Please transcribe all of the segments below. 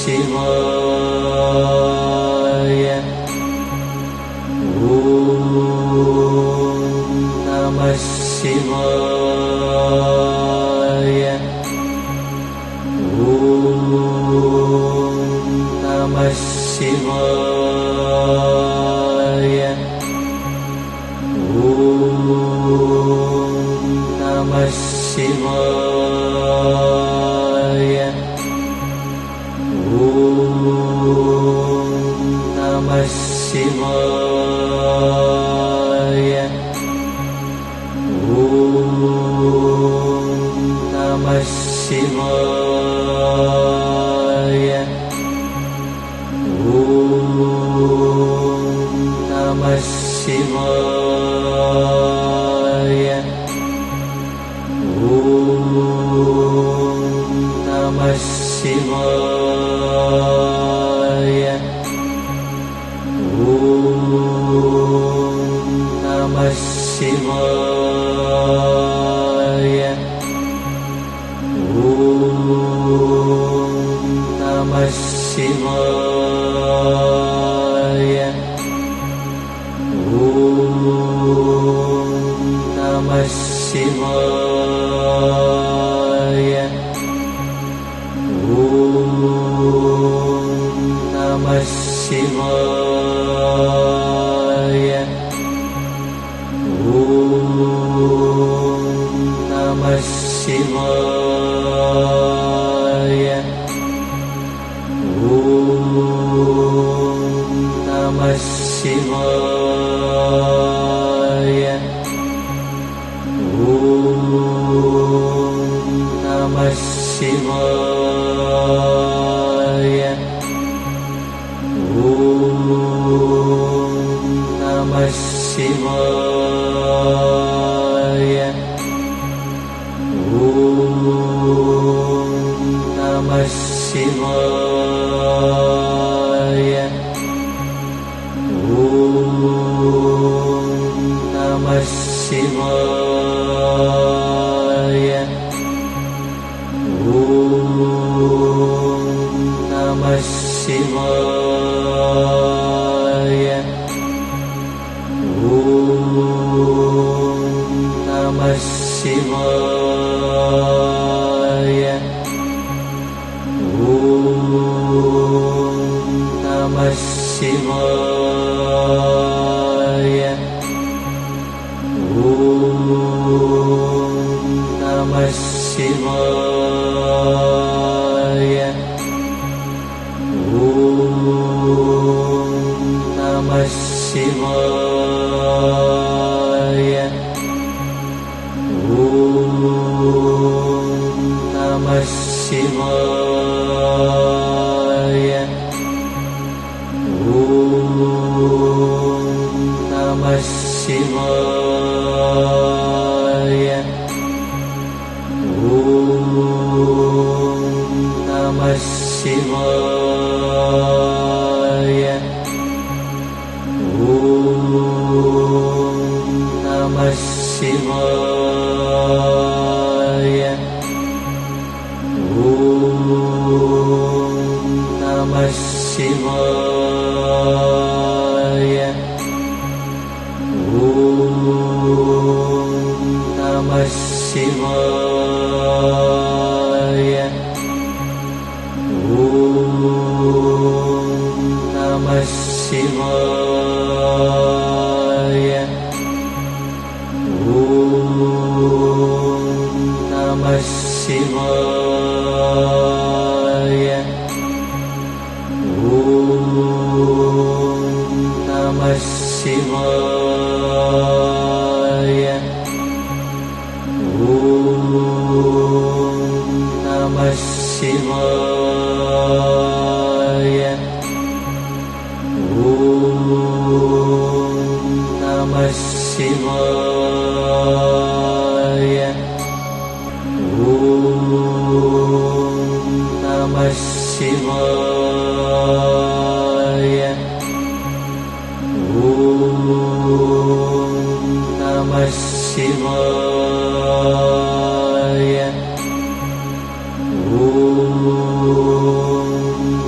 नर्मस्वि नर्मस्वियु नर्मस्विम शिवाय ॐ नमः शिवाय ॐ नमः शिवाय ॐ नमः शिवाय शिवाय। ॐ नमः शिवाय। ॐ नमः शिवाय। शिवाय ॐ नमः शिवाय ॐ नमः शिवाय ॐ नमः शिवाय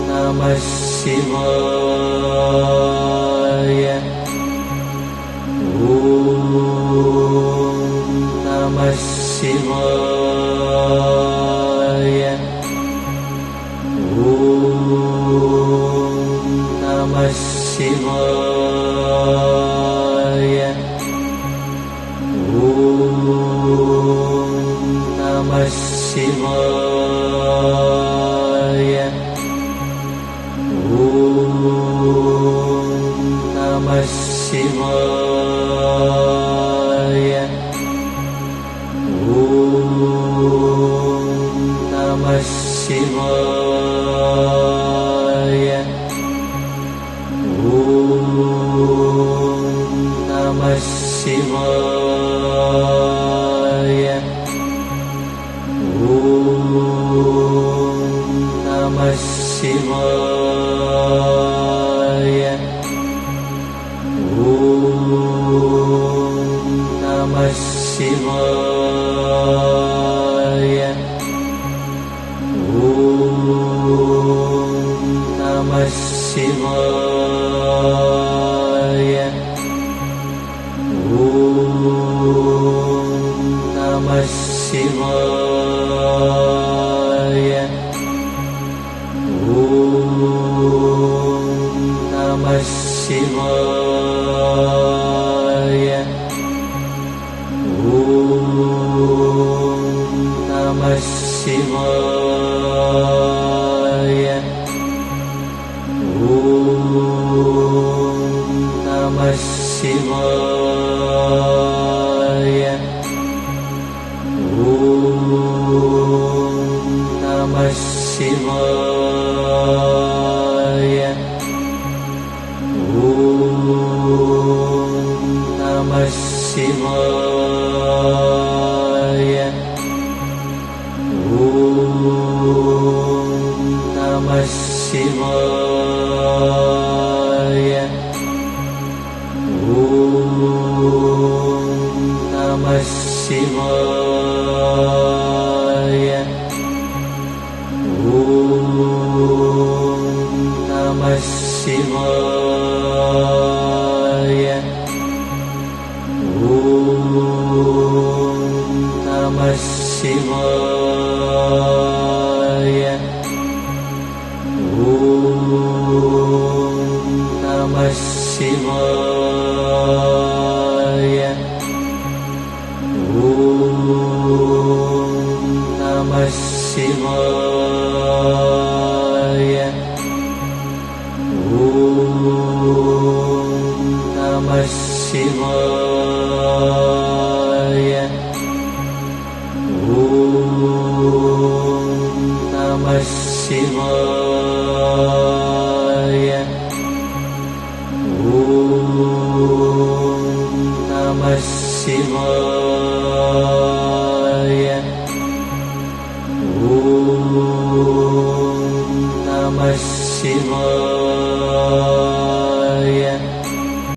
नमः Şey siva